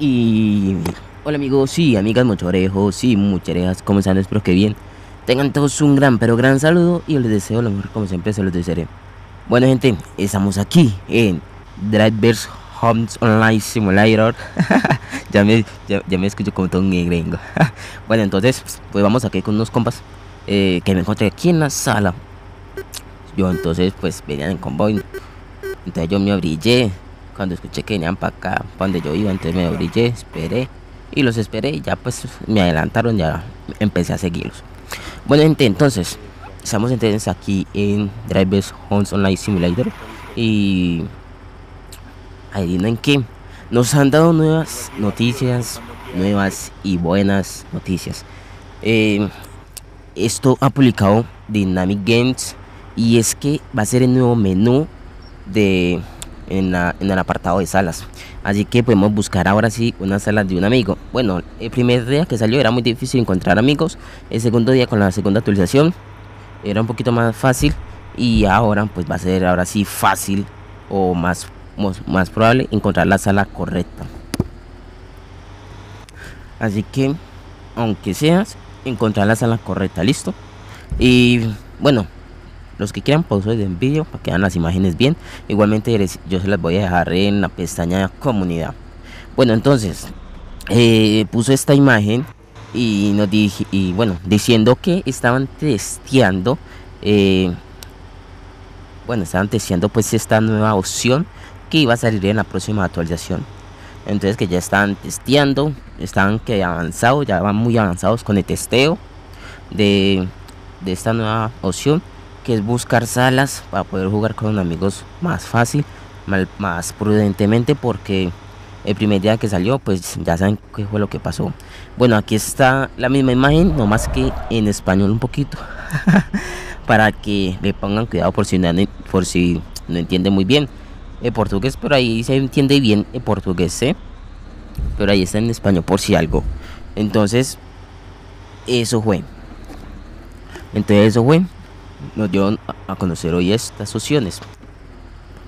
Y hola amigos, sí, amigas mochorejos, sí, mucherejas, ¿cómo están? Espero que bien. Tengan todos un gran, pero gran saludo y les deseo lo mejor, como siempre se los desearé. Bueno gente, estamos aquí en Drivers Homes Online Simulator. ya, me, ya, me escucho como todo un gringo. bueno, entonces, pues vamos aquí con unos compas eh, que me encontré aquí en la sala. Yo entonces, pues venían en convoy. Entonces yo me abrillé cuando escuché que venían para acá, para donde yo iba, entonces me brillé, esperé y los esperé y ya pues me adelantaron, ya empecé a seguirlos. Bueno entonces estamos entonces aquí en Drivers Homes Online Simulator y adivinen que nos han dado nuevas noticias, nuevas y buenas noticias. Eh, esto ha publicado Dynamic Games y es que va a ser el nuevo menú de en, el apartado de salas. Así que podemos buscar ahora sí una sala de un amigo. Bueno, el primer día que salió era muy difícil encontrar amigos. El segundo día con la segunda actualización era un poquito más fácil. Y ahora pues va a ser ahora sí fácil o más, más probable encontrar la sala correcta. Así que, aunque seas, encontrar la sala correcta, listo. Y bueno, los que quieran pausa de vídeo para que vean las imágenes bien. Igualmente yo se las voy a dejar en la pestaña comunidad. Bueno, entonces eh, puso esta imagen y nos dije y bueno diciendo que estaban testeando eh, bueno estaban testeando pues esta nueva opción que iba a salir en la próxima actualización entonces que ya están testeando están que avanzados ya van muy avanzados con el testeo de, de esta nueva opción que es buscar salas para poder jugar con amigos más fácil, más, prudentemente porque el primer día que salió pues ya saben qué fue lo que pasó. Bueno, aquí está la misma imagen, no más que en español un poquito, para que le pongan cuidado por si no, por si no entiende muy bien el portugués, pero ahí se entiende bien el portugués, ¿eh? pero ahí está en español por si algo. Entonces, eso fue. Entonces eso fue nos dio a conocer hoy estas opciones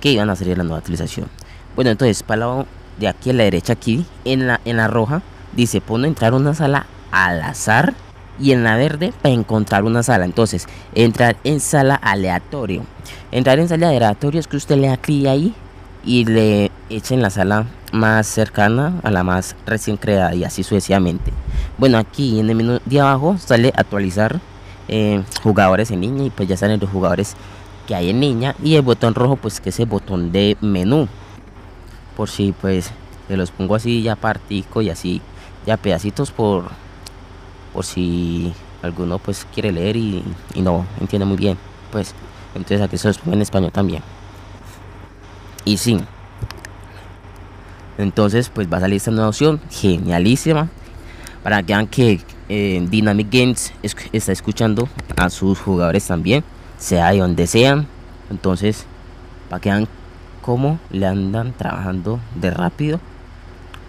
que iban a salir la nueva actualización. Bueno, entonces, para de aquí a la derecha, aquí en la, en la roja, dice pone entrar una sala al azar y en la verde para encontrar una sala. Entonces, entrar en sala aleatorio. Entrar en sala aleatorio es que usted le da clic ahí y le echen la sala más cercana a la más recién creada y así sucesivamente. Bueno, aquí en el menú de abajo sale actualizar eh, jugadores en línea y pues ya salen los jugadores que hay en línea y el botón rojo pues que es el botón de menú. Por si pues se los pongo así ya partico y así ya pedacitos por por si alguno pues quiere leer y, no entiende muy bien pues. Entonces aquí se los pongo en español también. Y sí. Entonces pues va a salir esta nueva opción genialísima para que vean que eh, Dynamic Games está escuchando a sus jugadores también, sea de donde sean. Entonces, para que vean cómo le andan trabajando de rápido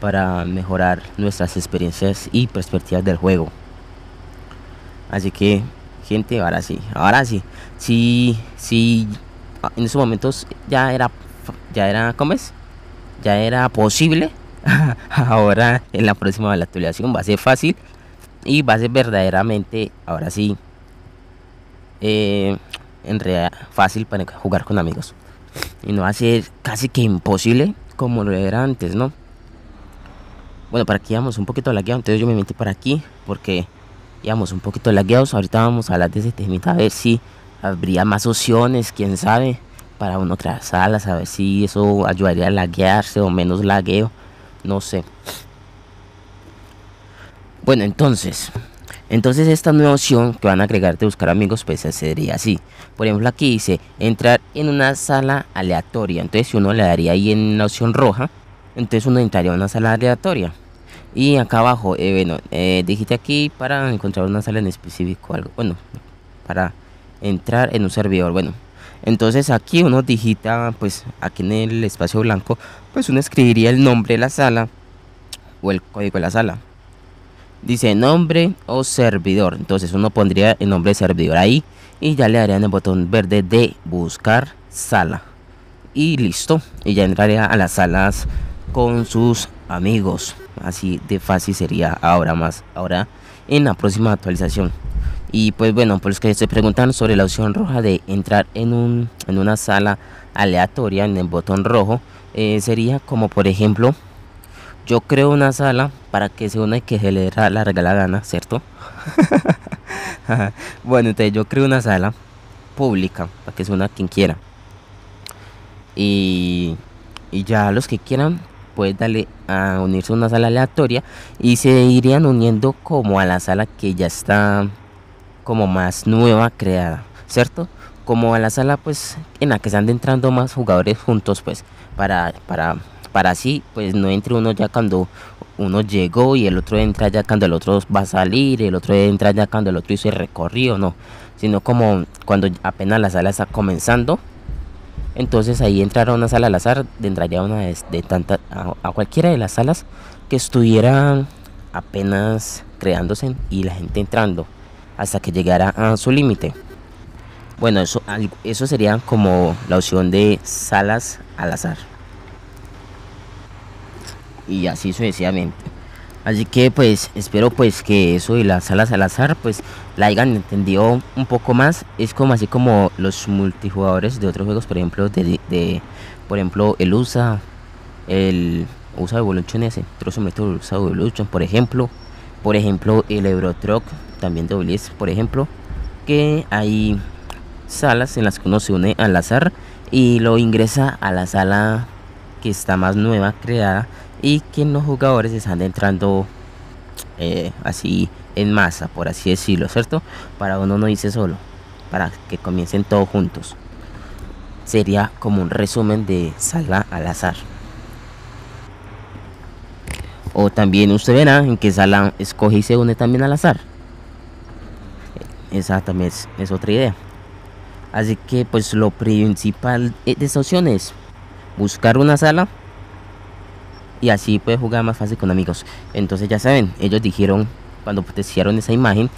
para mejorar nuestras experiencias y perspectivas del juego. Así que, gente, ahora sí, ahora sí, sí, sí, en esos momentos ya era, ya era, ¿cómo? Ya era posible. ahora en la próxima la actualización va a ser fácil y va a ser verdaderamente, ahora sí, eh, en realidad fácil para jugar con amigos. Y no va a ser casi que imposible como lo era antes, ¿no? Bueno, para aquí vamos un poquito lagueados, entonces yo me metí para aquí porque íbamos un poquito lagueados. Ahorita vamos a hablar de ese temita a ver si habría más opciones, quién sabe, para uno crear salas, a ver si eso ayudaría a laguearse o menos lagueo, no sé. Bueno, entonces, entonces esta nueva opción que van a agregar de buscar amigos, pues sería así. Por ejemplo, aquí dice entrar en una sala aleatoria. Entonces, si uno le daría ahí en la opción roja, entonces uno entraría en una sala aleatoria. Y acá abajo, eh, bueno, eh, digite aquí para encontrar una sala en específico, algo. Bueno, para entrar en un servidor. Bueno, entonces aquí uno digita, pues aquí en el espacio blanco, pues uno escribiría el nombre de la sala o el código de la sala dice nombre o servidor. Entonces uno pondría el nombre de servidor ahí y ya le darían el botón verde de buscar sala. Y listo. Y ya entraría a las salas con sus amigos. así de fácil sería ahora más, ahora en la próxima actualización. Y pues bueno, por los que se preguntan sobre la opción roja de entrar en, un, en una sala aleatoria en el botón rojo, eh, sería como por ejemplo, yo creo una sala para que se una que se le dé la regala gana, ¿cierto? bueno, entonces yo creo una sala pública para que se una quien quiera. Y, y ya los que quieran, pueden darle a unirse a una sala aleatoria y se irían uniendo como a la sala que ya está como más nueva creada, ¿cierto? Como a la sala pues en la que están entrando más jugadores juntos pues para, para, para así pues no entre uno ya cuando uno llegó y el otro entra ya cuando el otro va a salir, el otro entra ya cuando el otro hizo el recorrido, no, sino como cuando apenas la sala está comenzando, entonces ahí entrará una sala al azar, entraría una de, de tanta, a, cualquiera de las salas que estuvieran apenas creándose y la gente entrando hasta que llegara a su límite. Bueno, eso, eso sería como la opción de salas al azar. Y así sucesivamente. Así que pues espero pues que eso de las salas al azar pues la hayan entendido un poco más. Es como así como los multijugadores de otros juegos, por ejemplo, de, por ejemplo el USA, el USA Evolution ese, Trozo USA Evolution, por ejemplo, por ejemplo el Euro Truck también de Obelisk, por ejemplo, que hay salas en las que uno se une al azar y lo ingresa a la sala que está más nueva creada y que los jugadores están entrando eh, así en masa, por así decirlo, ¿cierto? Para uno no dice solo, para que comiencen todos juntos. Sería como un resumen de sala al azar. O también usted verá en qué sala escoge y se une también al azar. Esa también es, otra idea. Así que pues lo principal de esta opción es buscar una sala y así puede jugar más fácil con amigos. Entonces ya saben, ellos dijeron cuando testearon esa imagen,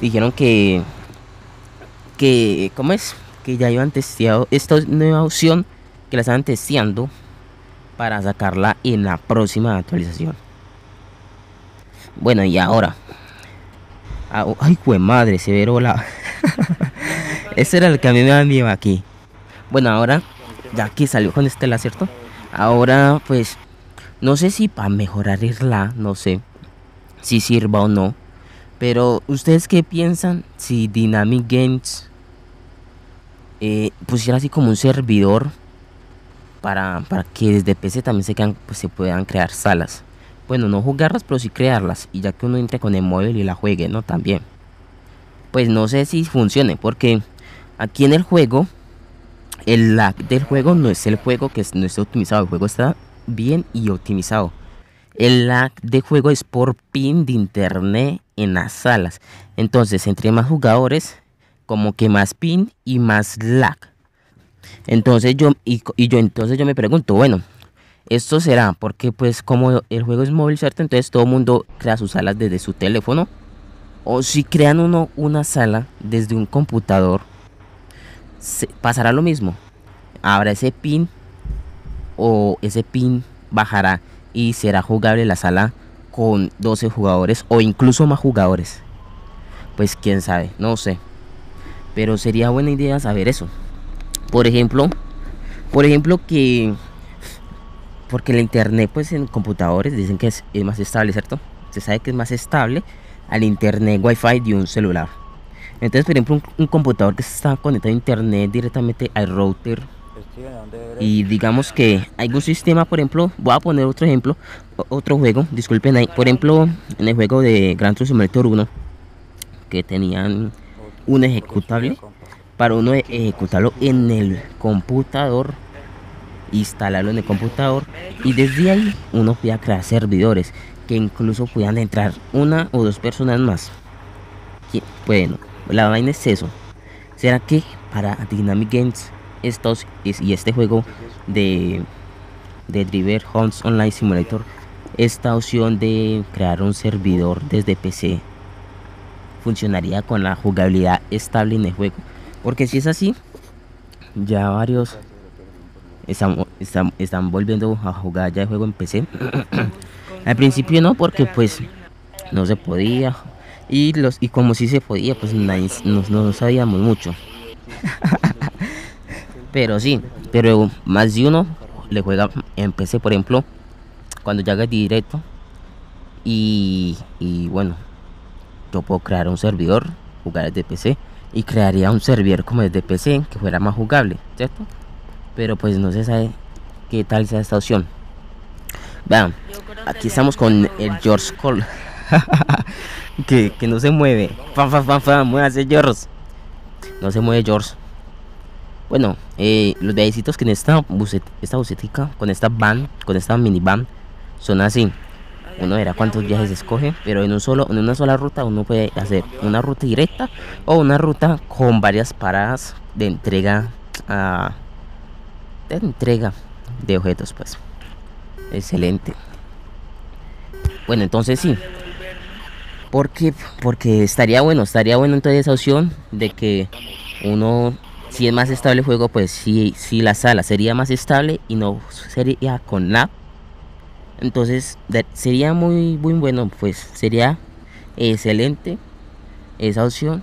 dijeron que que ¿cómo es? Que ya iban testeado esta nueva opción que la estaban testeando para sacarla en la próxima actualización. Bueno, y ahora ay, pues madre, se ve la. Ese era el que a mí me miedo aquí. Bueno, ahora, ya que salió con este ¿cierto? Ahora, pues, no sé si para mejorar Irla, no sé si sirva o no. Pero, ¿ustedes qué piensan si Dynamic Games eh, pusiera así como un servidor para, para que desde PC también se, pues, se puedan crear salas? Bueno, no jugarlas, pero sí crearlas. Y ya que uno entre con el móvil y la juegue, ¿no? También. Pues no sé si funcione, porque aquí en el juego, el lag del juego no es el juego que no está optimizado. El juego está bien y optimizado. El lag de juego es por pin de internet en las salas. Entonces, entre más jugadores, como que más pin y más lag. Entonces yo y, yo entonces yo me pregunto, bueno, esto será porque pues como el juego es móvil, ¿cierto? Entonces todo el mundo crea sus salas desde su teléfono. O si crean uno una sala desde un computador, pasará lo mismo. Habrá ese pin o ese pin bajará y será jugable la sala con 12 jugadores o incluso más jugadores. Pues quién sabe, no sé. Pero sería buena idea saber eso. Por ejemplo, por ejemplo que porque el internet pues en computadores dicen que es, más estable, ¿cierto? Se sabe que es más estable al internet wifi de un celular. Entonces, por ejemplo, un, computador que está conectado a internet directamente al router y digamos que hay un sistema, por ejemplo, voy a poner otro ejemplo, otro juego, disculpen ahí, por ejemplo, en el juego de Gran Turismo Simulator 1 que tenían un ejecutable para uno ejecutarlo en el computador instalarlo en el computador y desde ahí uno podía crear servidores que incluso puedan entrar una o dos personas más. Bueno, la vaina es eso. ¿Será que para Dynamic Games estos y este juego de, de Driver Homes Online Simulator esta opción de crear un servidor desde PC funcionaría con la jugabilidad estable en el juego? Porque si es así, ya varios están, están, volviendo a jugar ya el juego en PC. Al principio no, porque pues no se podía. Y los y como si se podía, pues nadie, no, no sabíamos mucho. pero sí, pero más de uno le juega en PC, por ejemplo, cuando ya haga directo. Y, y bueno, yo puedo crear un servidor, jugar desde PC. Y crearía un servidor como desde PC que fuera más jugable, ¿cierto? Pero pues no se sabe qué tal sea esta opción. Vean, aquí estamos con el George Cole. que, no se mueve. Fam, fam, fam, fam, muévase George. No se mueve George. Bueno, eh, los viajecitos que en esta esta bucetica, con esta van, con esta minivan, son así. Uno verá cuántos viajes escoge, pero en un solo, en una sola ruta uno puede hacer una ruta directa o una ruta con varias paradas de entrega a de entrega de objetos, pues. Excelente. Bueno, entonces sí. Porque, porque estaría bueno, estaría bueno entonces esa opción de que uno, si es más estable el juego, pues si, si la sala sería más estable y no sería con la entonces sería muy, muy bueno, pues sería excelente esa opción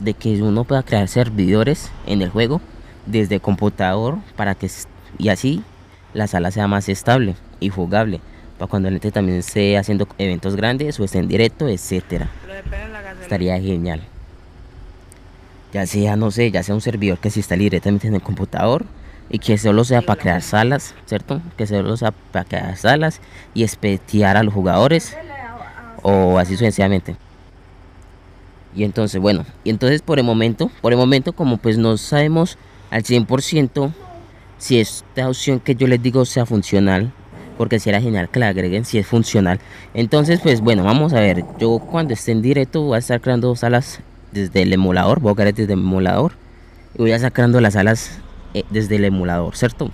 de que uno pueda crear servidores en el juego desde computador para que y así la sala sea más estable y jugable para cuando el gente también esté haciendo eventos grandes o esté en directo, etcétera. Estaría genial. Ya sea, no sé, ya sea un servidor que se instale directamente en el computador y que solo sea para crear salas, ¿cierto? Que solo sea para crear salas y espetear a los jugadores o así sucesivamente. Y entonces, bueno, y entonces por el momento, por el momento como pues no sabemos al 100% si esta opción que yo les digo sea funcional, porque será genial que la agreguen si es funcional. Entonces, pues bueno, vamos a ver, yo cuando esté en directo voy a estar creando salas desde el emulador, voy a crear desde el emulador y voy a estar creando las salas eh, desde el emulador, ¿cierto?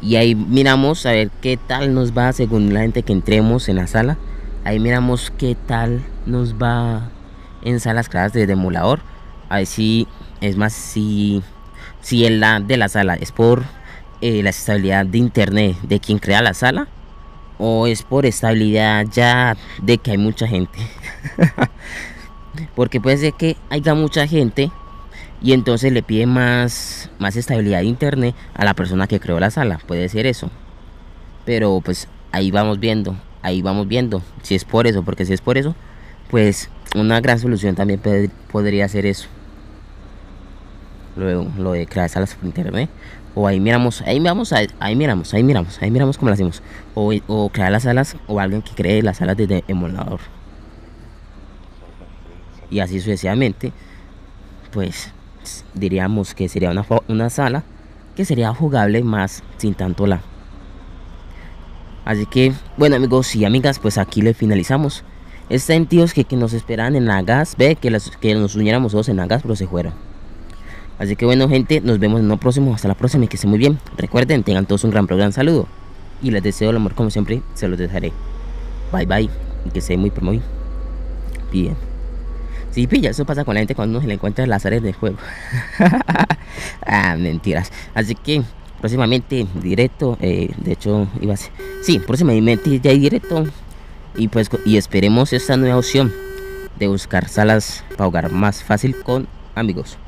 Y ahí miramos a ver qué tal nos va según la gente que entremos en la sala. Ahí miramos qué tal nos va en salas creadas desde emulador. A ver si es más si, si el la de la sala es por eh, la estabilidad de internet de quien crea la sala o es por estabilidad ya de que hay mucha gente. Porque puede ser que haya mucha gente y entonces le pide más, más estabilidad de internet a la persona que creó la sala. Puede ser eso. Pero pues ahí vamos viendo, ahí vamos viendo si es por eso, porque si es por eso, pues una gran solución también podría ser eso. Luego lo de crear salas por internet. O ahí miramos, ahí miramos, ahí, miramos, ahí miramos, ahí miramos cómo lo hacemos. O, o crear las salas o alguien que cree las salas desde emulador. Y así sucesivamente, pues diríamos que sería una, una sala que sería jugable más sin tanto la. Así que, bueno amigos y amigas, pues aquí le finalizamos. Están tíos que, que nos esperan en la gas, ve que, que nos uniéramos todos en la gas, pero se fueron. Así que bueno gente, nos vemos en el próximo, hasta la próxima y que estén muy bien. Recuerden, tengan todos un gran, gran saludo. Y les deseo el amor como siempre, se los dejaré. Bye bye, y que estén muy, muy bien. Sí, pilla, eso pasa con la gente cuando uno se le encuentra las áreas del juego. ah, mentiras. Así que próximamente directo, eh, de hecho iba a ser, sí, próximamente ya hay directo y pues y esperemos esta nueva opción de buscar salas para jugar más fácil con amigos.